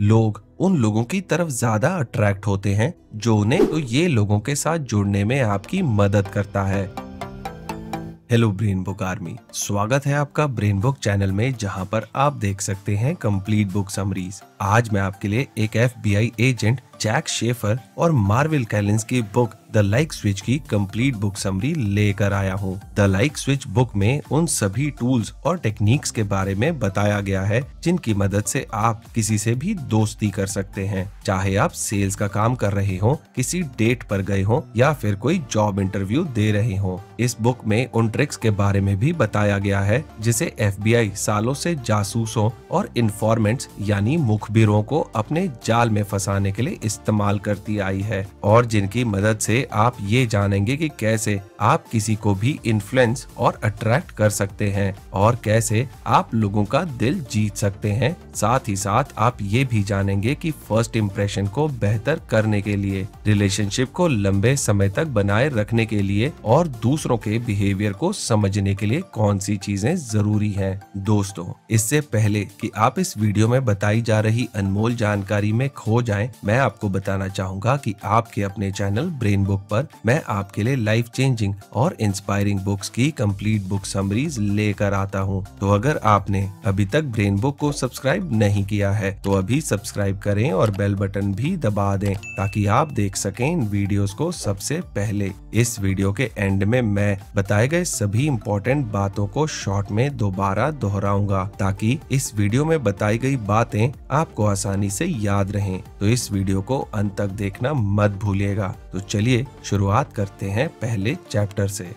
लोग उन लोगों की तरफ़ ज़्यादा अट्रैक्ट होते हैं, जो उन्हें तो ये लोगों के साथ जुड़ने में आपकी मदद करता है। हेलो ब्रेन बुक आर्मी स्वागत है आपका ब्रेन बुक चैनल में, जहाँ पर आप देख सकते हैं कंप्लीट बुक समरीज आज मैं आपके लिए एक एफबीआई एजेंट जैक शेफर और मार्विल कैलिंस की बुक द लाइक स्विच की कंप्लीट बुक समरी लेकर आया हूँ। द लाइक स्विच बुक में उन सभी टूल्स और टेक्निक्स के बारे में बताया गया है, जिनकी मदद से आप किसी से भी दोस्ती कर सकते हैं। चाहे आप सेल्स का काम कर रहे हो, किसी डेट पर गए हो, या फिर कोई जॉब इंटरव्यू दे रहे हो। इस बुक में उन ट्रिक्स के बारे में भी बताया गया है, जिसे एफबीआई सालों से जासूसों और इन्फॉर्मेंट्स यानी मुखबिरों को अपने जाल में फंसाने के लिए इस्तेमाल करती आई है और जिनकी मदद से आप ये जानेंगे कि कैसे आप किसी को भी इन्फ्लुएंस और अट्रैक्ट कर सकते हैं और कैसे आप लोगों का दिल जीत सकते हैं। साथ ही साथ आप ये भी जानेंगे कि फ़र्स्ट इम्प्रेशन को बेहतर करने के लिए रिलेशनशिप को लंबे समय तक बनाए रखने के लिए और दूसरों के बिहेवियर को समझने के लिए कौन सी चीज़ें ज़रूरी हैं। दोस्तों, इससे पहले कि आप इस वीडियो में बताई जा रही अनमोल जानकारी में खो जाएँ, मैं आपको बताना चाहूँगा कि आपके अपने चैनल ब्रेन बुक पर मैं आपके लिए लाइफ चेंजिंग और इंस्पायरिंग बुक्स की कंप्लीट बुक समरीज लेकर आता हूँ। तो अगर आपने अभी तक ब्रेन बुक को सब्सक्राइब नहीं किया है तो अभी सब्सक्राइब करें और बेल बटन भी दबा दें, ताकि आप देख सकें इन वीडियोस को सबसे पहले इस वीडियो के एंड में मैं बताए गए सभी इम्पोर्टेंट बातों को शॉर्ट में दोबारा दोहराऊँगा, ताकि इस वीडियो में बताई गई बातें आपको आसानी से याद रहें तो इस वीडियो को अंत तक देखना मत भूलिएगा। तो चलिए शुरुआत करते हैं पहले चैप्टर से।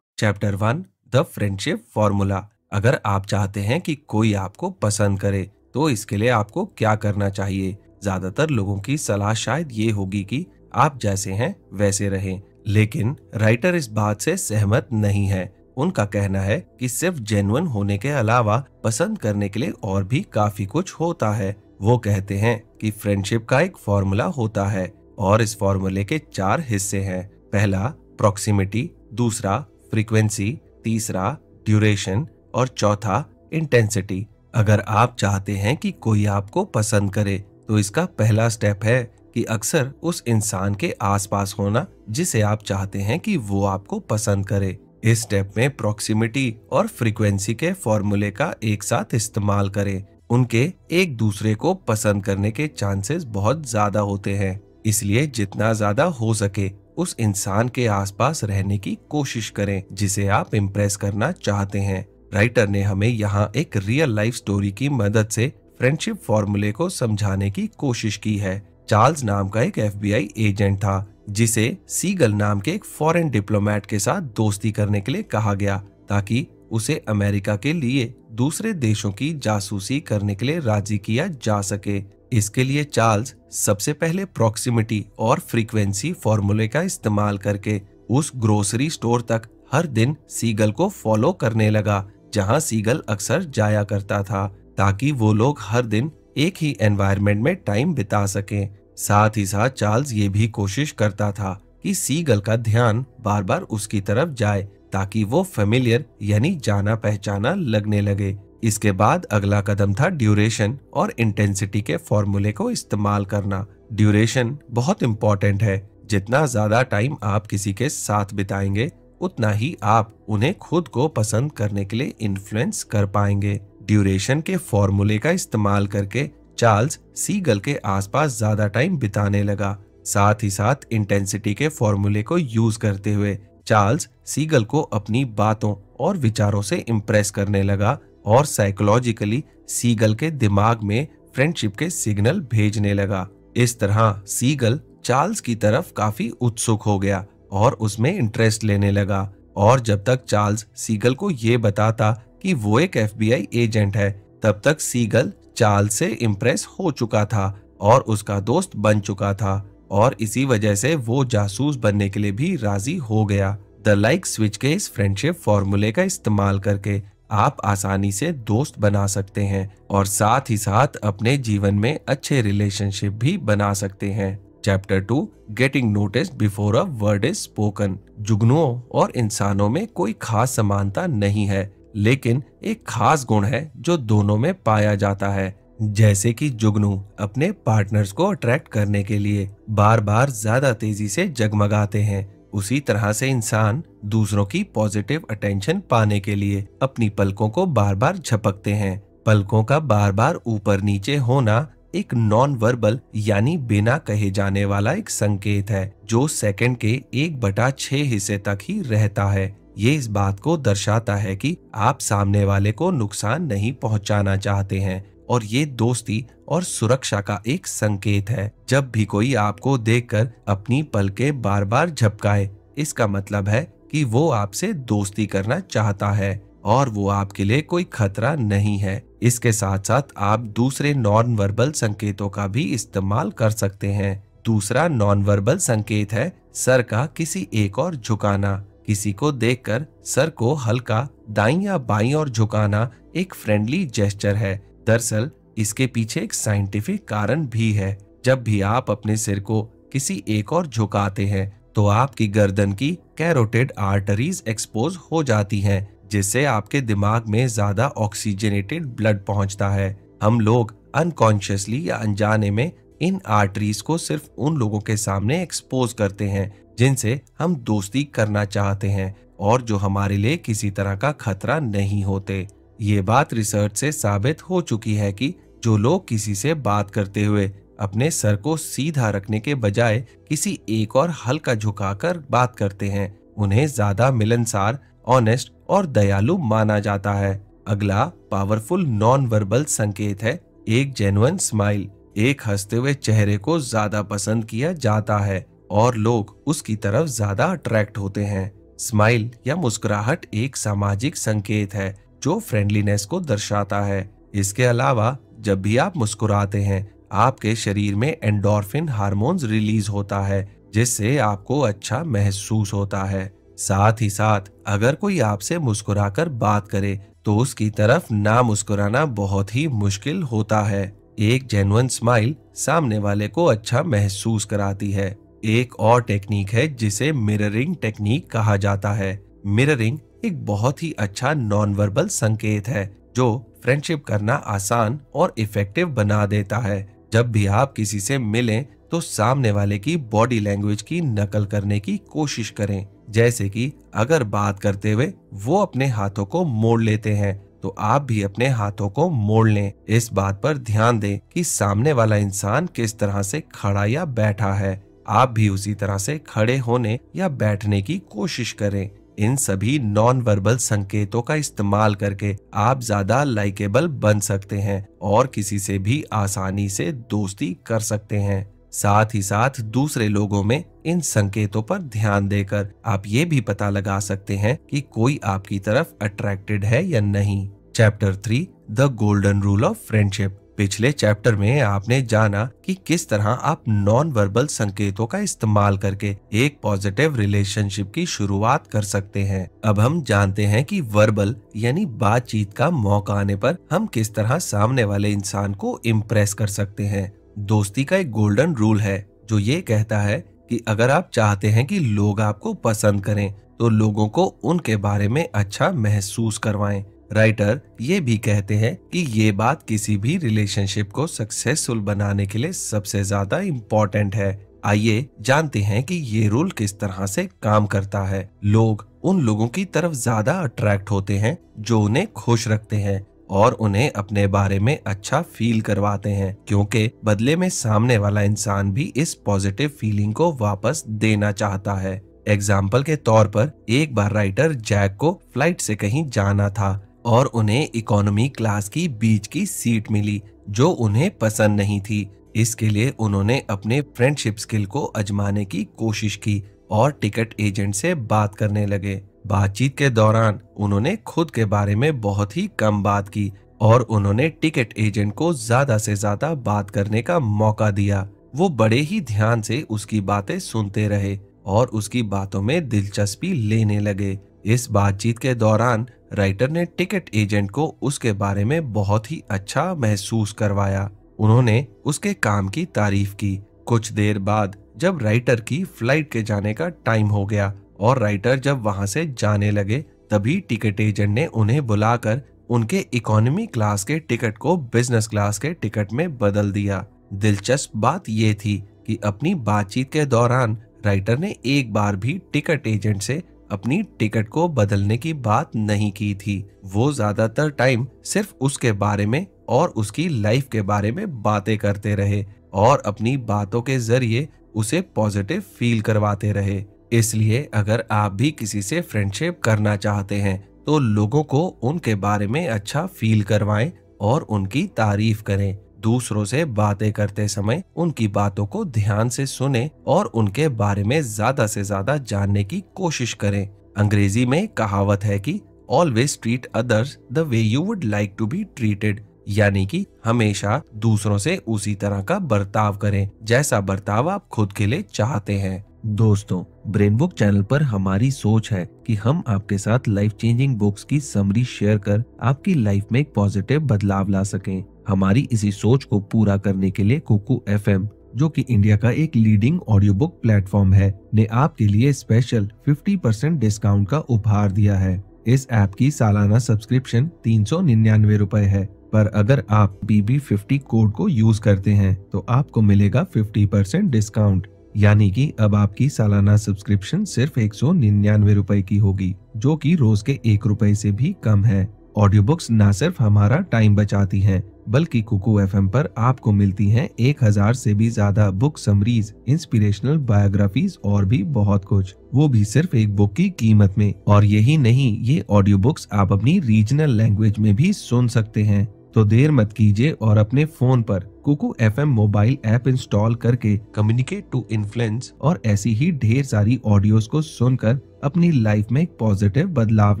Chapter one the friendship formula अगर आप चाहते हैं कि कोई आपको पसंद करे तो इसके लिए आपको क्या करना चाहिए? ज़्यादातर लोगों की सलाह शायद ये होगी कि आप जैसे हैं, वैसे रहें। लेकिन राइटर इस बात से सहमत नहीं है। उनका कहना है कि सिर्फ़ जेनुअन होने के अलावा पसंद करने के लिए और भी काफ़ी कुछ होता है। वो कहते हैं कि फ्रेंडशिप का एक फॉर्मूला होता है और इस फॉर्मूले के चार हिस्से हैं। पहला प्रोक्सीमिटी दूसरा फ्रीक्वेंसी तीसरा ड्यूरेशन और चौथा इंटेंसिटी अगर आप चाहते हैं कि कोई आपको पसंद करे तो इसका पहला स्टेप है। कि अक्सर उस इंसान के आसपास होना, जिसे आप चाहते हैं कि वो आपको पसंद करे। इस स्टेप में प्रोक्सीमिटी और फ्रीक्वेंसी के फॉर्मूले का एक साथ इस्तेमाल करें। उनके एक दूसरे को पसंद करने के चांसेस बहुत ज़्यादा होते हैं। इसलिए जितना ज़्यादा हो सके, उस इंसान के आसपास रहने की कोशिश करें, जिसे आप इम्प्रेस करना चाहते हैं। राइटर ने हमें यहाँ एक रियल लाइफ स्टोरी की मदद से फ्रेंडशिप फॉर्मूले को समझाने की कोशिश की है। चार्ल्स नाम का एक एफबीआई एजेंट था, जिसे सीगल नाम के एक फॉरेन डिप्लोमेट के साथ दोस्ती करने के लिए कहा गया, ताकि उसे अमेरिका के लिए दूसरे देशों की जासूसी करने के लिए राज़ी किया जा सके। इसके लिए चार्ल्स सबसे पहले प्रोक्सीमिटी और फ्रीक्वेंसी फॉर्मूले का इस्तेमाल करके उस ग्रोसरी स्टोर तक हर दिन सीगल को फॉलो करने लगा, जहाँ सीगल अक्सर जाया करता था, ताकि वो लोग हर दिन एक ही एनवायरनमेंट में टाइम बिता सकें। साथ ही साथ चार्ल्स ये भी कोशिश करता था कि सीगल का ध्यान बार बार उसकी तरफ़ जाए, ताकि वो फेमिलियर यानी जाना पहचाना लगने लगे। इसके बाद अगला कदम था ड्यूरेशन और इंटेंसिटी के फॉर्मूले को इस्तेमाल करना। ड्यूरेशन बहुत इम्पोर्टेंट है। जितना ज़्यादा टाइम आप किसी के साथ बिताएँगे, उतना ही आप उन्हें खुद को पसंद करने के लिए इन्फ्लुएंस कर पाएँगे। ड्यूरेशन के फॉर्मूले का इस्तेमाल करके चार्ल्स सीगल के आसपास ज़्यादा टाइम बिताने लगा। साथ ही साथ इंटेंसिटी के फॉर्मूले को यूज़ करते हुए चार्ल्स सीगल को अपनी बातों और विचारों से इम्प्रेस करने लगा और साइकोलॉजिकली सीगल के दिमाग में फ्रेंडशिप के सिग्नल भेजने लगा। इस तरह सीगल चार्ल्स की तरफ़ काफ़ी उत्सुक हो गया और उसमें इंटरेस्ट लेने लगा और जब तक चार्ल्स सीगल को ये बताता कि वो एक एफबीआई एजेंट है। तब तक सीगल चार्ल से इम्प्रेस हो चुका था और उसका दोस्त बन चुका था और इसी वजह से वो जासूस बनने के लिए भी राज़ी हो गया। द लाइक स्विच के इस फ्रेंडशिप फॉर्मूले का इस्तेमाल करके आप आसानी से दोस्त बना सकते हैं और साथ ही साथ अपने जीवन में अच्छे रिलेशनशिप भी बना सकते हैं। Chapter two getting notice before a word is spoken जुगनुओं और इंसानों में कोई खास समानता नहीं है। लेकिन एक खास गुण है जो दोनों में पाया जाता है, जैसे कि जुगनू अपने पार्टनर्स को अट्रैक्ट करने के लिए बार बार ज़्यादा तेज़ी से जगमगाते हैं। उसी तरह से इंसान दूसरों की पॉजिटिव अटेंशन पाने के लिए अपनी पलकों को बार बार झपकते हैं। पलकों का बार बार ऊपर नीचे होना एक नॉन वर्बल यानी बिना कहे जाने वाला एक संकेत है, जो सेकंड के एक बटा छह हिस्से तक ही रहता है। ये इस बात को दर्शाता है कि आप सामने वाले को नुकसान नहीं पहुंचाना चाहते हैं और ये दोस्ती और सुरक्षा का एक संकेत है। जब भी कोई आपको देखकर अपनी पलके बार बार झपकाए, इसका मतलब है कि वो आपसे दोस्ती करना चाहता है और वो आपके लिए कोई खतरा नहीं है। इसके साथ साथ आप दूसरे नॉन वर्बल संकेतों का भी इस्तेमाल कर सकते हैं। दूसरा नॉन वर्बल संकेत है, सर का किसी एक और झुकाना। किसी को देखकर सर को हल्का दाई या बाई और झुकाना एक फ्रेंडली जेस्चर है। दरअसल, इसके पीछे एक साइंटिफिक कारण भी है। जब भी आप अपने सिर को किसी एक और झुकाते हैं तो आपकी गर्दन की कैरोटेड आर्टरीज एक्सपोज हो जाती हैं, जिससे आपके दिमाग में ज़्यादा ऑक्सीजनेटेड ब्लड पहुँचता है। हम लोग अनकॉन्शियसली या अनजाने में इन आर्टरीज को सिर्फ़ उन लोगों के सामने एक्सपोज करते हैं जिनसे हम दोस्ती करना चाहते हैं और जो हमारे लिए किसी तरह का खतरा नहीं होते। ये बात रिसर्च से साबित हो चुकी है कि जो लोग किसी से बात करते हुए अपने सर को सीधा रखने के बजाय किसी एक और हल्का झुकाकर बात करते हैं, उन्हें ज़्यादा मिलनसार ऑनेस्ट और दयालु माना जाता है। अगला पावरफुल नॉन वर्बल संकेत है, एक जेनुअन स्माइल एक हँसते हुए चेहरे को ज़्यादा पसंद किया जाता है। और लोग उसकी तरफ़ ज़्यादा अट्रैक्ट होते हैं। स्माइल या मुस्कुराहट एक सामाजिक संकेत है, जो फ्रेंडलीनेस को दर्शाता है। इसके अलावा, जब भी आप मुस्कुराते हैं, आपके शरीर में एंडोर्फिन हार्मोन्स रिलीज़ होता है, जिससे आपको अच्छा महसूस होता है। साथ ही साथ, अगर कोई आपसे मुस्कुराकर बात करे तो उसकी तरफ़ ना मुस्कुराना बहुत ही मुश्किल होता है। एक जेनुअन स्माइल सामने वाले को अच्छा महसूस कराती है। एक और टेक्निक है, जिसे मिररिंग टेक्निक कहा जाता है। मिररिंग एक बहुत ही अच्छा नॉन वर्बल संकेत है, जो फ्रेंडशिप करना आसान और इफ़ेक्टिव बना देता है। जब भी आप किसी से मिलें तो सामने वाले की बॉडी लैंग्वेज की नकल करने की कोशिश करें। जैसे कि अगर बात करते हुए वो अपने हाथों को मोड़ लेते हैं तो आप भी अपने हाथों को मोड़ लें। इस बात पर ध्यान दें कि सामने वाला इंसान किस तरह से खड़ा या बैठा है। आप भी उसी तरह से खड़े होने या बैठने की कोशिश करें। इन सभी नॉन वर्बल संकेतों का इस्तेमाल करके आप ज़्यादा लाइकेबल बन सकते हैं और किसी से भी आसानी से दोस्ती कर सकते हैं। साथ ही साथ दूसरे लोगों में इन संकेतों पर ध्यान देकर आप ये भी पता लगा सकते हैं कि कोई आपकी तरफ़ अट्रैक्टेड है या नहीं। Chapter three the golden rule of friendship पिछले चैप्टर में आपने जाना कि किस तरह आप नॉन वर्बल संकेतों का इस्तेमाल करके एक पॉजिटिव रिलेशनशिप की शुरुआत कर सकते हैं। अब हम जानते हैं कि वर्बल यानी बातचीत का मौका आने पर हम किस तरह सामने वाले इंसान को इम्प्रेस कर सकते हैं। दोस्ती का एक गोल्डन रूल है, जो ये कहता है कि अगर आप चाहते हैं कि लोग आपको पसंद करें तो लोगों को उनके बारे में अच्छा महसूस करवाएँ। राइटर ये भी कहते हैं कि ये बात किसी भी रिलेशनशिप को सक्सेसफुल बनाने के लिए सबसे ज़्यादा इम्पोर्टेंट है। आइए जानते हैं कि ये रूल किस तरह से काम करता है। लोग उन लोगों की तरफ़ ज़्यादा अट्रैक्ट होते हैं जो उन्हें खुश रखते हैं और उन्हें अपने बारे में अच्छा फील करवाते हैं, क्योंकि बदले में सामने वाला इंसान भी इस पॉजिटिव फीलिंग को वापस देना चाहता है। एग्ज़ाम्पल के तौर पर एक बार राइटर जैक को फ़्लाइट से कहीं जाना था। और उन्हें इकोनॉमी क्लास की बीच की सीट मिली, जो उन्हें पसंद नहीं थी। इसके लिए उन्होंने अपने फ्रेंडशिप स्किल को अजमाने की कोशिश की और टिकट एजेंट से बात करने लगे। बातचीत के दौरान उन्होंने खुद के बारे में बहुत ही कम बात की और उन्होंने टिकट एजेंट को ज़्यादा से ज़्यादा बात करने का मौका दिया। वो बड़े ही ध्यान से उसकी बातें सुनते रहे और उसकी बातों में दिलचस्पी लेने लगे। इस बातचीत के दौरान राइटर ने टिकट एजेंट को उसके बारे में बहुत ही अच्छा महसूस करवाया। उन्होंने उसके काम की तारीफ़ की। कुछ देर बाद जब राइटर की फ़्लाइट के जाने का टाइम हो गया और राइटर जब वहाँ से जाने लगे, तभी टिकट एजेंट ने उन्हें बुलाकर उनके इकोनॉमी क्लास के टिकट को बिज़नेस क्लास के टिकट में बदल दिया। दिलचस्प बात यह थी कि अपनी बातचीत के दौरान राइटर ने एक बार भी टिकट एजेंट से अपनी टिकट को बदलने की बात नहीं की थी। वो ज़्यादातर टाइम सिर्फ़ उसके बारे में और उसकी लाइफ के बारे में बातें करते रहे और अपनी बातों के ज़रिए उसे पॉजिटिव फील करवाते रहे। इसलिए अगर आप भी किसी से फ्रेंडशिप करना चाहते हैं तो लोगों को उनके बारे में अच्छा फील करवाएँ और उनकी तारीफ़ करें। दूसरों से बातें करते समय उनकी बातों को ध्यान से सुने और उनके बारे में ज़्यादा से ज़्यादा जानने की कोशिश करें। अंग्रेज़ी में कहावत है कि always treat others the way you would like to be treated यानी कि हमेशा दूसरों से उसी तरह का बर्ताव करें, जैसा बर्ताव आप खुद के लिए चाहते हैं। दोस्तों ब्रेन बुक चैनल पर हमारी सोच है कि हम आपके साथ लाइफ चेंजिंग बुक्स की समरी शेयर कर आपकी लाइफ में एक पॉजिटिव बदलाव ला सकें। हमारी इसी सोच को पूरा करने के लिए कुकू एफ़ जो कि इंडिया का एक लीडिंग ऑडियो बुक प्लेटफॉर्म है, ने आपके लिए स्पेशल 50% डिस्काउंट का उपहार दिया है। इस ऐप की सालाना सब्सक्रिप्शन तीन सौ निन्यानवे रूपए है। पर अगर आप बी फिफ्टी कोड को यूज़ करते हैं तो आपको मिलेगा 50% डिस्काउंट यानी कि अब आपकी सालाना सब्सक्रिप्शन सिर्फ़ एक सौ निन्यानवे रूपए की होगी, जो कि रोज के एक रुपए से भी कम है। ऑडियो बुक्स न सिर्फ़ हमारा टाइम बचाती हैं, बल्कि कुकू एफ़ पर आपको मिलती हैं एक हज़ार से भी ज़्यादा बुक समरीज इंस्पिरेशनल बायोग्राफीज और भी बहुत कुछ। वो भी सिर्फ़ एक बुक की कीमत में। और यही नहीं, ये ऑडियो बुक्स आप अपनी रीजनल लैंग्वेज में भी सुन सकते हैं। तो देर मत कीजिए और अपने फ़ोन पर Kuku FM mobile app install करके कम्युनिकेट टू इन्फ्लुएंस और ऐसी ही ढेर सारी ऑडियोज को सुनकर अपनी लाइफ में एक पॉजिटिव बदलाव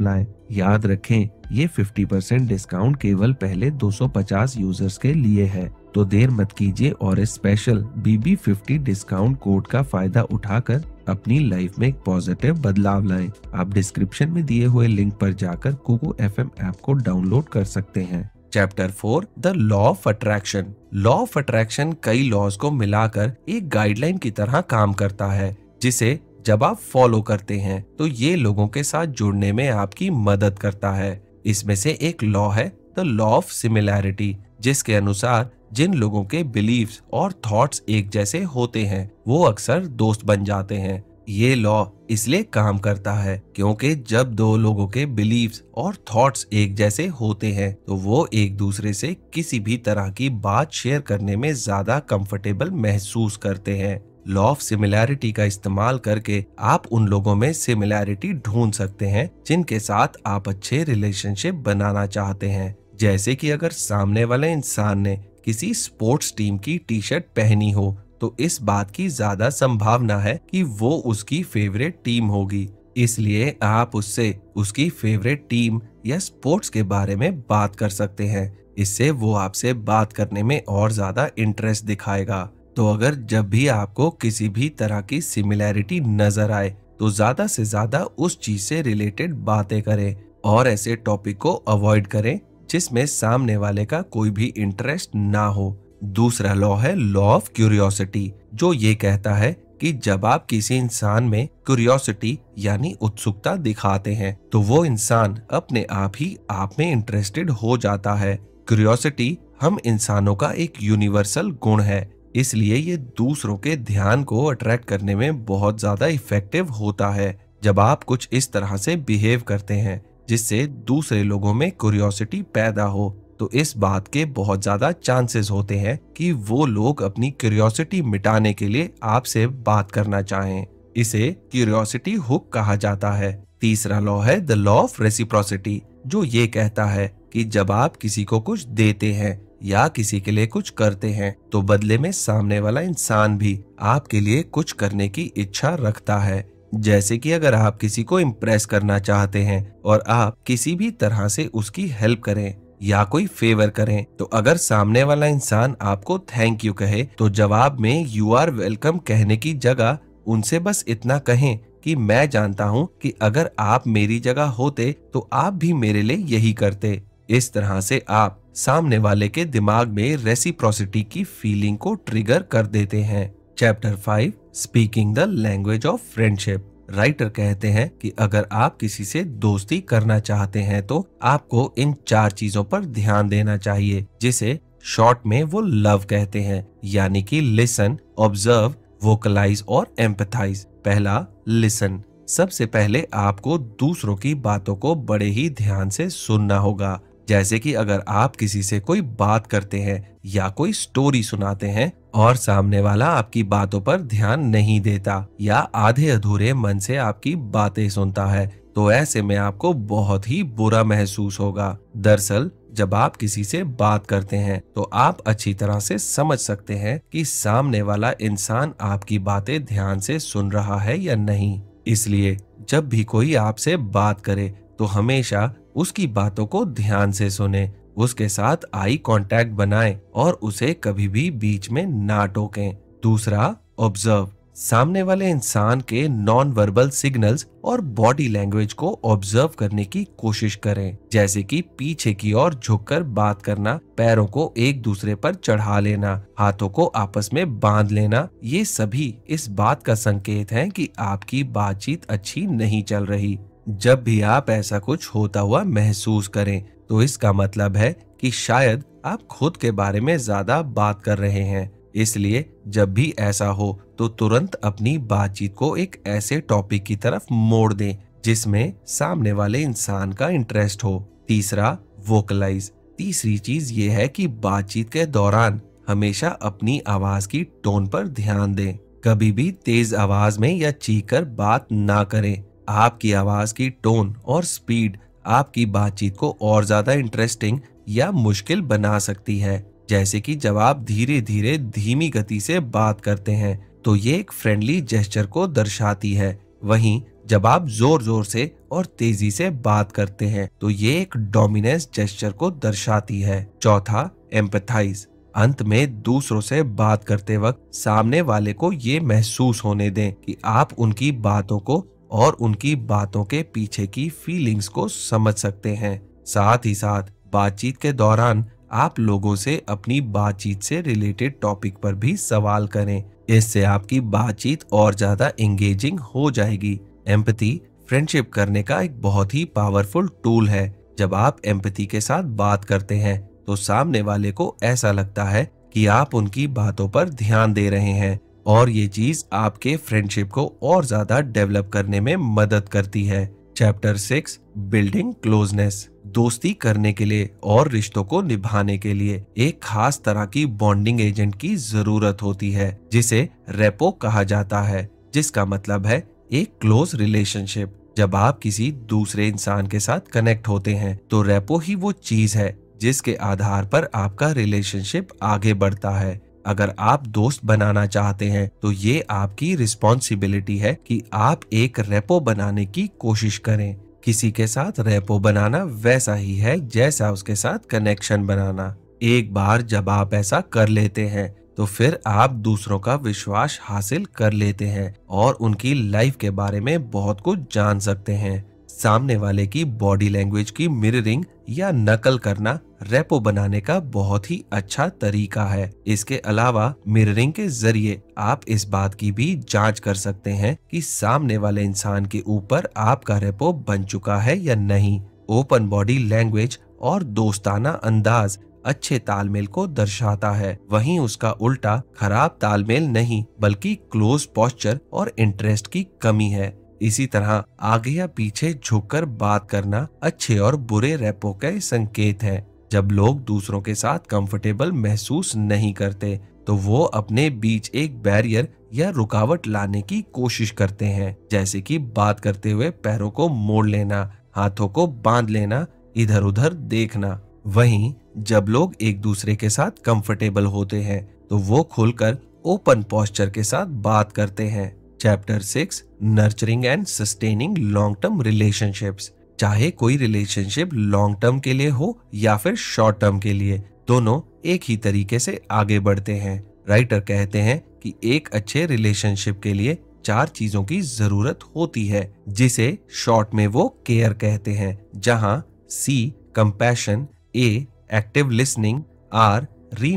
लाएँ। याद रखें, ये 50% डिस्काउंट केवल पहले 250 यूज़र्स के लिए है तो देर मत कीजिए और इस स्पेशल बीबी 50 डिस्काउंट कोड का फ़ायदा उठाकर अपनी लाइफ में एक पॉजिटिव बदलाव लाएँ। आप डिस्क्रिप्शन में दिए हुए लिंक पर जाकर कोको एफ़ ऐप को डाउनलोड कर सकते हैं chapter four the law of attraction law of attraction कई लॉज को मिलाकर एक गाइडलाइन की तरह काम करता है, जिसे जब आप फॉलो करते हैं तो ये लोगों के साथ जुड़ने में आपकी मदद करता है। इसमें से एक लॉ है द लॉ ऑफ़ सिमिलैरिटी जिसके अनुसार जिन लोगों के बिलीव्स और थॉट्स एक जैसे होते हैं, वो अक्सर दोस्त बन जाते हैं। ये लॉ इसलिए काम करता है, क्योंकि जब दो लोगों के बिलीव्स और थॉट्स एक जैसे होते हैं तो वो एक दूसरे से किसी भी तरह की बात शेयर करने में ज़्यादा कंफर्टेबल महसूस करते हैं। लॉ ऑफ़ सिमिलैरिटी का इस्तेमाल करके आप उन लोगों में सिमिलैरिटी ढूंढ सकते हैं, जिनके साथ आप अच्छे रिलेशनशिप बनाना चाहते हैं। जैसे कि अगर सामने वाले इंसान ने किसी स्पोर्ट्स टीम की टी शर्ट पहनी हो तो इस बात की ज़्यादा संभावना है कि वो उसकी फेवरेट टीम होगी। इसलिए आप उससे उसकी फेवरेट टीम या स्पोर्ट्स के बारे में बात कर सकते हैं। इससे वो आपसे बात करने में और ज़्यादा इंटरेस्ट दिखाएगा। तो अगर जब भी आपको किसी भी तरह की सिमिलैरिटी नज़र आए तो ज़्यादा से ज़्यादा उस चीज़ से रिलेटेड बातें करें और ऐसे टॉपिक को अवॉइड करें, जिसमें सामने वाले का कोई भी इंटरेस्ट ना हो। दूसरा लॉ है लॉ ऑफ़ क्यूरियोसिटी जो ये कहता है कि जब आप किसी इंसान में क्यूरियोसिटी यानी उत्सुकता दिखाते हैं तो वो इंसान अपने आप ही आप में इंटरेस्टेड हो जाता है। क्यूरियोसिटी हम इंसानों का एक यूनिवर्सल गुण है। इसलिए ये दूसरों के ध्यान को अट्रैक्ट करने में बहुत ज़्यादा इफ़ेक्टिव होता है, जब आप कुछ इस तरह से बिहेव करते हैं, जिससे दूसरे लोगों में क्यूरियोसिटी पैदा हो। तो इस बात के बहुत ज़्यादा चांसेस होते हैं कि वो लोग अपनी क्यूरियोसिटी मिटाने के लिए आपसे बात करना चाहें। इसे क्यूरियोसिटी हुक कहा जाता है। तीसरा लॉ है द लॉ ऑफ़ रेसिप्रोसिटी जो ये कहता है कि जब आप किसी को कुछ देते हैं या किसी के लिए कुछ करते हैं तो बदले में सामने वाला इंसान भी आपके लिए कुछ करने की इच्छा रखता है। जैसे कि अगर आप किसी को इम्प्रेस करना चाहते हैं और आप किसी भी तरह से उसकी हेल्प करें या कोई फेवर करें तो अगर सामने वाला इंसान आपको थैंक यू कहे तो जवाब में यू आर वेलकम कहने की जगह उनसे बस इतना कहें कि मैं जानता हूँ कि अगर आप मेरी जगह होते तो आप भी मेरे लिए यही करते। इस तरह से आप सामने वाले के दिमाग में रेसिप्रोसिटी की फीलिंग को ट्रिगर कर देते हैं। Chapter five speaking the language of friendship writer कहते हैं कि अगर आप किसी से दोस्ती करना चाहते हैं तो आपको इन चार चीज़ों पर ध्यान देना चाहिए, जिसे शॉर्ट में वो लव कहते हैं, यानी कि लिसन ऑब्ज़र्व वोकलाइज और एम्पथाइज पहला लिसन सबसे पहले आपको दूसरों की बातों को बड़े ही ध्यान से सुनना होगा। जैसे कि अगर आप किसी से कोई बात करते हैं या कोई स्टोरी सुनाते हैं और सामने वाला आपकी बातों पर ध्यान नहीं देता या आधे अधूरे मन से आपकी बातें सुनता है तो ऐसे में आपको बहुत ही बुरा महसूस होगा। दरअसल, जब आप किसी से बात करते हैं तो आप अच्छी तरह से समझ सकते हैं कि सामने वाला इंसान आपकी बातें ध्यान से सुन रहा है या नहीं। इसलिए, जब भी कोई आपसे बात करे तो हमेशा उसकी बातों को ध्यान से सुने, उसके साथ आई कांटेक्ट बनाएँ और उसे कभी भी बीच में ना टोकें। दूसरा ऑब्ज़र्व सामने वाले इंसान के नॉन वर्बल सिग्नल्स और बॉडी लैंग्वेज को ऑब्ज़र्व करने की कोशिश करें, जैसे कि पीछे की ओर झुककर बात करना, पैरों को एक दूसरे पर चढ़ा लेना, हाथों को आपस में बाँध लेना। ये सभी इस बात का संकेत है कि आपकी बातचीत अच्छी नहीं चल रही। जब भी आप ऐसा कुछ होता हुआ महसूस करें तो इसका मतलब है कि शायद आप खुद के बारे में ज़्यादा बात कर रहे हैं। इसलिए जब भी ऐसा हो तो तुरंत अपनी बातचीत को एक ऐसे टॉपिक की तरफ़ मोड़ दें, जिसमें सामने वाले इंसान का इंटरेस्ट हो। तीसरा वोकलाइज तीसरी चीज़ ये है कि बातचीत के दौरान हमेशा अपनी आवाज़ की टोन पर ध्यान दें। कभी भी तेज आवाज़ में या चीख कर बात ना करें। आपकी आवाज़ की टोन और स्पीड आपकी बातचीत को और ज़्यादा इंटरेस्टिंग या मुश्किल बना सकती है। जैसे कि जब आप धीरे धीरे धीमी गति से बात करते हैं तो ये एक फ्रेंडली जेस्चर को दर्शाती है। वहीं जब आप ज़ोर ज़ोर से और तेज़ी से बात करते हैं तो ये एक डोमिनेंस जेस्चर को दर्शाती है। चौथा एम्पथाइज अंत में दूसरों से बात करते वक्त सामने वाले को ये महसूस होने दें कि आप उनकी बातों को और उनकी बातों के पीछे की फीलिंग्स को समझ सकते हैं। साथ ही साथ, बातचीत के दौरान आप लोगों से अपनी बातचीत से रिलेटेड टॉपिक पर भी सवाल करें। इससे आपकी बातचीत और ज़्यादा एंगेजिंग हो जाएगी। एम्पति फ्रेंडशिप करने का एक बहुत ही पावरफुल टूल है। जब आप एम्पति के साथ बात करते हैं तो सामने वाले को ऐसा लगता है कि आप उनकी बातों पर ध्यान दे रहे हैं। और ये चीज़ आपके फ्रेंडशिप को और ज़्यादा डेवलप करने में मदद करती है। चैप्टर सिक्स बिल्डिंग क्लोजनेस दोस्ती करने के लिए और रिश्तों को निभाने के लिए एक खास तरह की बॉन्डिंग एजेंट की ज़रूरत होती है, जिसे रेपो कहा जाता है, जिसका मतलब है एक क्लोज रिलेशनशिप जब आप किसी दूसरे इंसान के साथ कनेक्ट होते हैं तो रेपो ही वो चीज़ है, जिसके आधार पर आपका रिलेशनशिप आगे बढ़ता है। अगर आप दोस्त बनाना चाहते हैं तो ये आपकी रिस्पॉन्सिबिलिटी है कि आप एक रेपो बनाने की कोशिश करें। किसी के साथ रेपो बनाना वैसा ही है जैसा उसके साथ कनेक्शन बनाना। एक बार जब आप ऐसा कर लेते हैं तो फिर आप दूसरों का विश्वास हासिल कर लेते हैं और उनकी लाइफ के बारे में बहुत कुछ जान सकते हैं। सामने वाले की बॉडी लैंग्वेज की मिररिंग या नकल करना रेपो बनाने का बहुत ही अच्छा तरीका है। इसके अलावा मिररिंग के ज़रिए आप इस बात की भी जाँच कर सकते हैं कि सामने वाले इंसान के ऊपर आपका रेपो बन चुका है या नहीं। ओपन बॉडी लैंग्वेज और दोस्ताना अंदाज अच्छे तालमेल को दर्शाता है। वहीं उसका उल्टा खराब तालमेल नहीं, बल्कि क्लोज पॉस्चर और इंटरेस्ट की कमी है। इसी तरह आगे या पीछे झुककर बात करना अच्छे और बुरे रेपो के संकेत है। जब लोग दूसरों के साथ कंफर्टेबल महसूस नहीं करते तो वो अपने बीच एक बैरियर या रुकावट लाने की कोशिश करते हैं। जैसे कि बात करते हुए पैरों को मोड़ लेना, हाथों को बाँध लेना इधर उधर देखना। वहीं जब लोग एक दूसरे के साथ कंफर्टेबल होते हैं तो वो खुलकर ओपन पोस्चर के साथ बात करते हैं। Chapter six nurturing and sustaining long term relationships चाहे कोई रिलेशनशिप लॉन्ग टर्म के लिए हो या फिर शॉर्ट टर्म के लिए दोनों एक ही तरीके से आगे बढ़ते हैं। राइटर कहते हैं कि एक अच्छे रिलेशनशिप के लिए चार चीज़ों की ज़रूरत होती है जिसे शॉर्ट में वो केयर कहते हैं जहाँ C compassion A active listening R री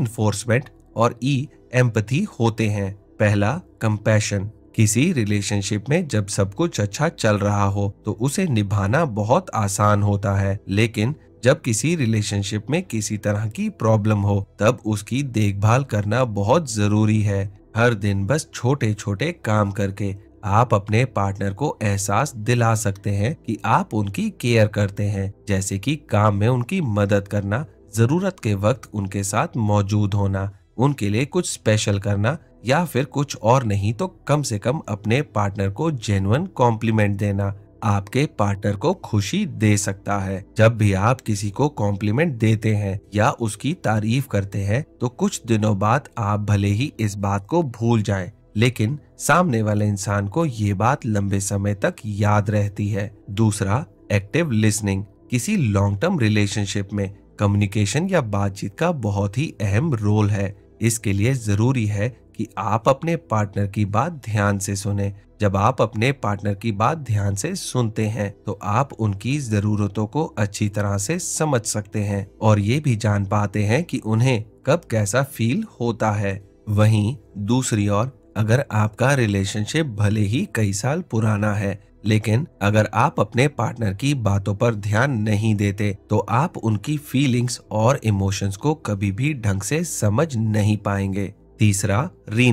और ई e, एम्पथी होते हैं। पहला कंपैशन किसी रिलेशनशिप में जब सब कुछ अच्छा चल रहा हो तो उसे निभाना बहुत आसान होता है। लेकिन जब किसी रिलेशनशिप में किसी तरह की प्रॉब्लम हो, तब उसकी देखभाल करना बहुत ज़रूरी है। हर दिन बस छोटे छोटे काम करके आप अपने पार्टनर को एहसास दिला सकते हैं कि आप उनकी केयर करते हैं। जैसे कि काम में उनकी मदद करना, ज़रूरत के वक्त उनके साथ मौजूद होना, उनके लिए कुछ स्पेशल करना या फिर कुछ और नहीं तो कम से कम अपने पार्टनर को जेनुअन कॉम्प्लीमेंट देना आपके पार्टनर को खुशी दे सकता है। जब भी आप किसी को कॉम्प्लीमेंट देते हैं या उसकी तारीफ़ करते हैं तो कुछ दिनों बाद आप भले ही इस बात को भूल जाएँ, लेकिन सामने वाले इंसान को ये बात लंबे समय तक याद रहती है। दूसरा एक्टिव लिसनिंग किसी लॉन्ग टर्म रिलेशनशिप में कम्युनिकेशन या बातचीत का बहुत ही अहम रोल है। इसके लिए ज़रूरी है कि आप अपने पार्टनर की बात ध्यान से सुने। जब आप अपने पार्टनर की बात ध्यान से सुनते हैं तो आप उनकी जरूरतों को अच्छी तरह से समझ सकते हैं और ये भी जान पाते हैं कि उन्हें कब कैसा फील होता है। वहीं दूसरी ओर, अगर आपका रिलेशनशिप भले ही कई साल पुराना है, लेकिन अगर आप अपने पार्टनर की बातों पर ध्यान नहीं देते तो आप उनकी फीलिंग्स और इमोशंस को कभी भी ढंग से समझ नहीं पाएँगे। तीसरा री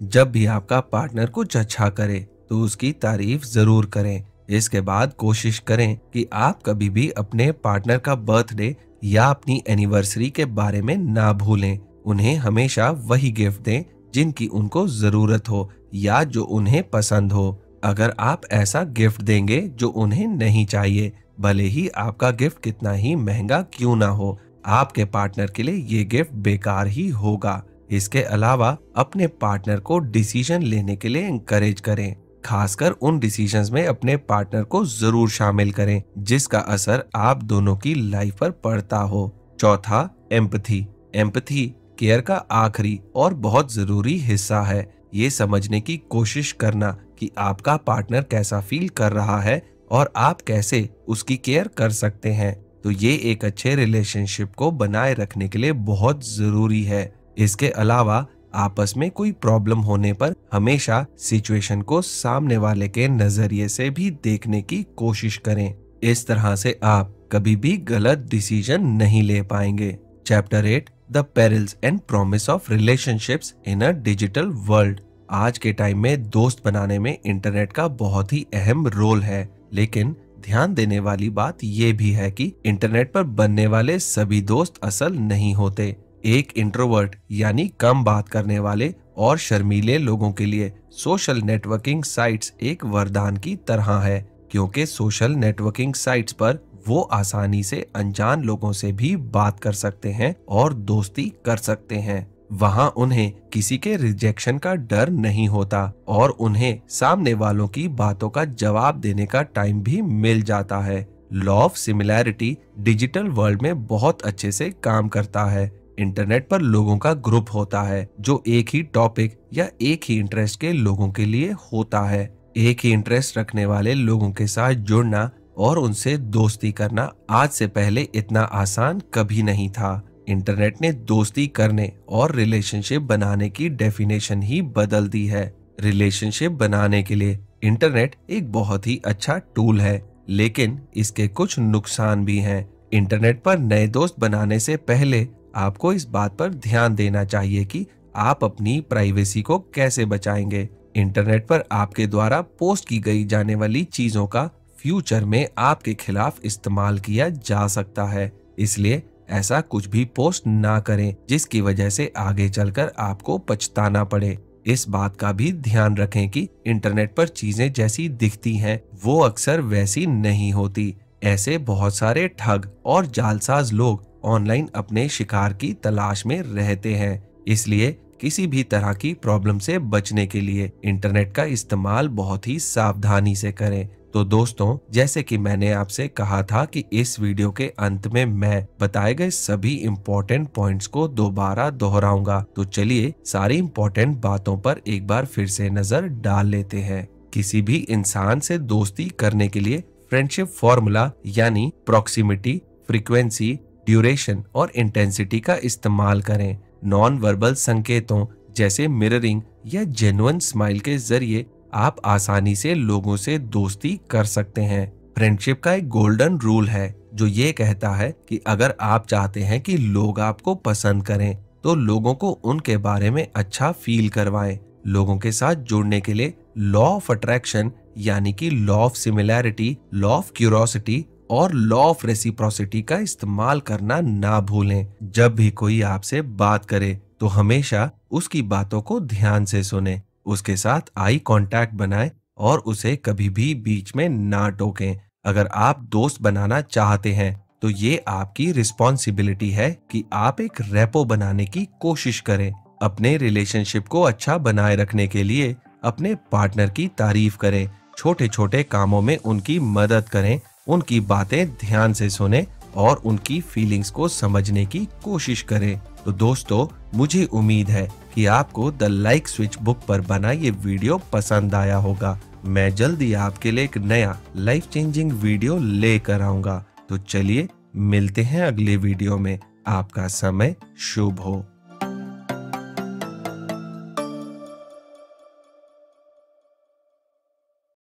जब भी आपका पार्टनर कुछ अच्छा करे तो उसकी तारीफ़ ज़रूर करें। इसके बाद कोशिश करें कि आप कभी भी अपने पार्टनर का बर्थडे या अपनी एनिवर्सरी के बारे में ना भूलें। उन्हें हमेशा वही गिफ्ट दें जिनकी उनको ज़रूरत हो या जो उन्हें पसंद हो। अगर आप ऐसा गिफ्ट देंगे जो उन्हें नहीं चाहिए, भले ही आपका गिफ्ट कितना ही महँगा क्यों ना हो, आपके पार्टनर के लिए ये गिफ्ट बेकार ही होगा। इसके अलावा अपने पार्टनर को डिसीज़न लेने के लिए इंकरेज करें। खासकर उन डिसीजंस में अपने पार्टनर को ज़रूर शामिल करें, जिसका असर आप दोनों की लाइफ पर पड़ता हो। चौथा एम्पथी एम्पथी केयर का आखिरी और बहुत ज़रूरी हिस्सा है। ये समझने की कोशिश करना कि आपका पार्टनर कैसा फील कर रहा है और आप कैसे उसकी केयर कर सकते हैं। तो ये एक अच्छे रिलेशनशिप को बनाए रखने के लिए बहुत ज़रूरी है। इसके अलावा आपस में कोई प्रॉब्लम होने पर हमेशा सिचुएशन को सामने वाले के नज़रिए से भी देखने की कोशिश करें। इस तरह से आप कभी भी गलत डिसीज़न नहीं ले पाएँगे। Chapter eight the perils and promise of relationships in a digital world आज के टाइम में दोस्त बनाने में इंटरनेट का बहुत ही अहम रोल है, लेकिन ध्यान देने वाली बात ये भी है कि इंटरनेट पर बनने वाले सभी दोस्त असल नहीं होते। एक इंट्रोवर्ट यानी कम बात करने वाले और शर्मीले लोगों के लिए सोशल नेटवर्किंग साइट्स एक वरदान की तरह है, क्योंकि सोशल नेटवर्किंग साइट्स पर वो आसानी से अनजान लोगों से भी बात कर सकते हैं और दोस्ती कर सकते हैं। वहाँ उन्हें किसी के रिजेक्शन का डर नहीं होता और उन्हें सामने वालों की बातों का जवाब देने का टाइम भी मिल जाता है। Law of similarity digital world में बहुत अच्छे से काम करता है। इंटरनेट पर लोगों का ग्रुप होता है, जो एक ही टॉपिक या एक ही इंटरेस्ट के लोगों के लिए होता है। एक ही इंटरेस्ट रखने वाले लोगों के साथ जुड़ना और उनसे दोस्ती करना आज से पहले इतना आसान कभी नहीं था। इंटरनेट ने दोस्ती करने और रिलेशनशिप बनाने की डेफिनेशन ही बदल दी है। रिलेशनशिप बनाने के लिए इंटरनेट एक बहुत ही अच्छा टूल है, लेकिन इसके कुछ नुकसान भी हैं। इंटरनेट पर नए दोस्त बनाने से पहले आपको इस बात पर ध्यान देना चाहिए कि आप अपनी प्राइवेसी को कैसे बचाएँगे। इंटरनेट पर आपके द्वारा पोस्ट की गई जाने वाली चीज़ों का फ्यूचर में आपके खिलाफ इस्तेमाल किया जा सकता है। इसलिए ऐसा कुछ भी पोस्ट ना करें, जिसकी वजह से आगे चलकर आपको पछताना पड़े। इस बात का भी ध्यान रखें कि इंटरनेट पर चीज़ें जैसी दिखती हैं, वो अक्सर वैसी नहीं होती। ऐसे बहुत सारे ठग और जालसाज लोग ऑनलाइन अपने शिकार की तलाश में रहते हैं, इसलिए किसी भी तरह की प्रॉब्लम से बचने के लिए इंटरनेट का इस्तेमाल बहुत ही सावधानी से करें। तो दोस्तों, जैसे कि मैंने आपसे कहा था कि इस वीडियो के अंत में मैं बताए गए सभी इम्पोर्टेंट पॉइंट्स को दोबारा दोहराऊँगा। तो चलिए सारी इम्पोर्टेंट बातों पर एक बार फिर से नज़र डाल लेते हैं। किसी भी इंसान से दोस्ती करने के लिए फ्रेंडशिप फॉर्मूला यानी प्रोक्सीमिटी फ्रीक्वेंसी ड्यूरेशन और इंटेंसिटी का इस्तेमाल करें। नॉन वर्बल संकेतों जैसे मिररिंग या जेनुअन स्माइल के ज़रिए आप आसानी से लोगों से दोस्ती कर सकते हैं। फ्रेंडशिप का एक गोल्डन रूल है, जो ये कहता है कि अगर आप चाहते हैं कि लोग आपको पसंद करें तो लोगों को उनके बारे में अच्छा फील करवाएँ। लोगों के साथ जुड़ने के लिए लॉ ऑफ़ अट्रैक्शन यानी कि law of similarity law of curiosity और लॉ ऑफ़ रेसिप्रोसिटी का इस्तेमाल करना ना भूलें। जब भी कोई आपसे बात करे तो हमेशा उसकी बातों को ध्यान से सुने। उसके साथ आई कांटेक्ट बनाएँ और उसे कभी भी बीच में ना टोकें। अगर आप दोस्त बनाना चाहते हैं तो ये आपकी रिस्पॉन्सिबिलिटी है कि आप एक रेपो बनाने की कोशिश करें। अपने रिलेशनशिप को अच्छा बनाए रखने के लिए अपने पार्टनर की तारीफ़ करें। छोटे छोटे कामों में उनकी मदद करें उनकी बातें ध्यान से सुने और उनकी फीलिंग्स को समझने की कोशिश करें। तो दोस्तों, मुझे उम्मीद है कि आपको द लाइक स्विच बुक पर बना ये वीडियो पसंद आया होगा। मैं जल्दी आपके लिए एक नया लाइफ चेंजिंग वीडियो लेकर आऊँगा। तो चलिए, मिलते हैं अगले वीडियो में। आपका समय शुभ हो।